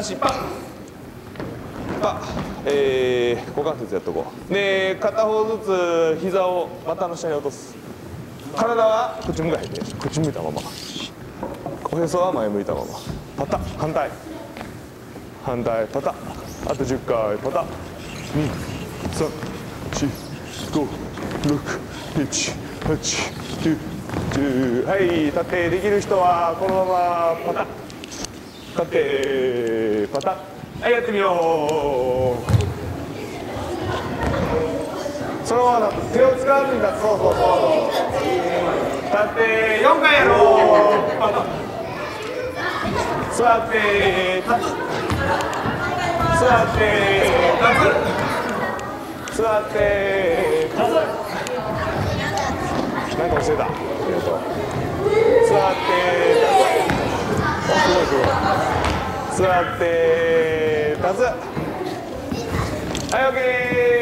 足パッ。パえー、股関節やっとこう。で片方ずつ膝を股の下に落とす。体はこっち向かへんでこっち向いたまま。おへそは前向いたまま。パタ反対。反対パタあと10回パタ234567810はい立って。できる人はこのままパタ立って。パタッはいやってみよう。そのまま手を使わずに立つそうそうそう立って4回やろう。パタッ座って立つ。座って立つ。座って立つなんか教えた。ありがとう座って立つすごいすごい座って立つ。はい OK